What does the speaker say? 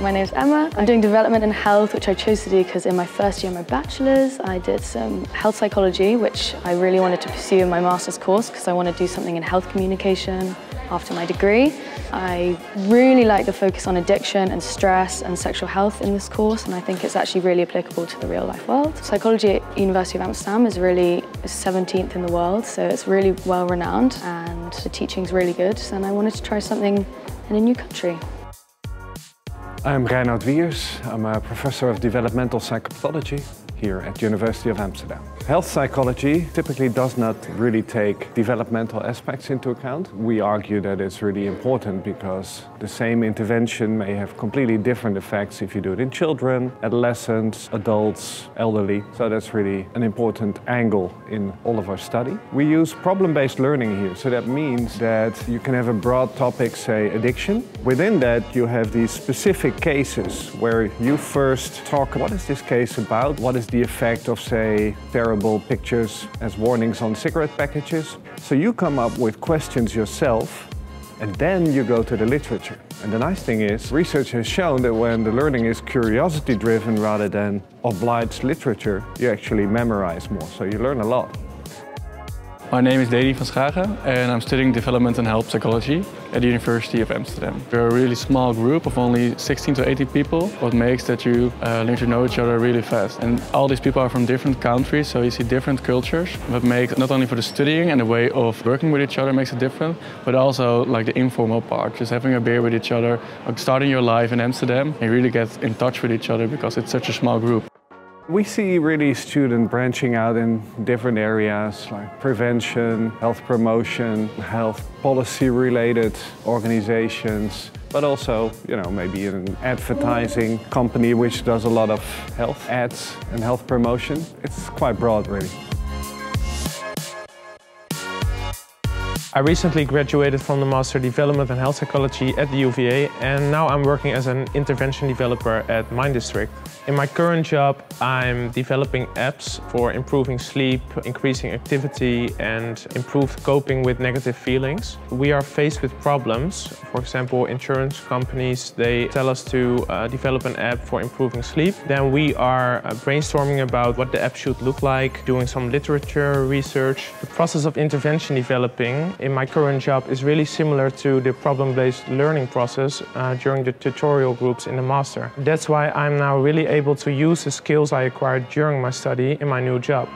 My name's Emma. I'm doing development in health, which I chose to do because in my first year of my bachelor's, I did some health psychology, which I really wanted to pursue in my master's course because I want to do something in health communication after my degree. I really like the focus on addiction and stress and sexual health in this course, and I think it's actually really applicable to the real life world. Psychology at University of Amsterdam is really 17th in the world, so it's really well renowned and the teaching's really good, and I wanted to try something in a new country. I'm Reinoud Wiers. I'm a professor of developmental psychopathology here at the University of Amsterdam. Health psychology typically does not really take developmental aspects into account. We argue that it's really important because the same intervention may have completely different effects if you do it in children, adolescents, adults, elderly. So that's really an important angle in all of our study. We use problem-based learning here. So that means that you can have a broad topic, say addiction. Within that you have these specific cases where you first talk, what is this case about? What is the effect of, say, terrible pictures as warnings on cigarette packages. So you come up with questions yourself and then you go to the literature. And the nice thing is, research has shown that when the learning is curiosity driven rather than obliged literature, you actually memorize more, so you learn a lot. My name is Dani van Schagen and I'm studying development and health psychology at the University of Amsterdam. We're a really small group of only 16 to 18 people, what makes that you uh, learn to know each other really fast. And all these people are from different countries, so you see different cultures. What makes not only for the studying and the way of working with each other makes it different, but also like the informal part, just having a beer with each other, like starting your life in Amsterdam, and really get in touch with each other because it's such a small group. We see really students branching out in different areas like prevention, health promotion, health policy related organizations, but also, you know, maybe an advertising company which does a lot of health ads and health promotion. It's quite broad really. I recently graduated from the Master Development and Health Psychology at the UVA and now I'm working as an intervention developer at Minddistrict. In my current job I'm developing apps for improving sleep, increasing activity and improved coping with negative feelings. We are faced with problems. For example, insurance companies, they tell us to uh, develop an app for improving sleep. Then we are uh, brainstorming about what the app should look like, doing some literature research. The process of intervention developing in my current job is really similar to the problem-based learning process uh, during the tutorial groups in the master. That's why I'm now really able to use the skills I acquired during my study in my new job.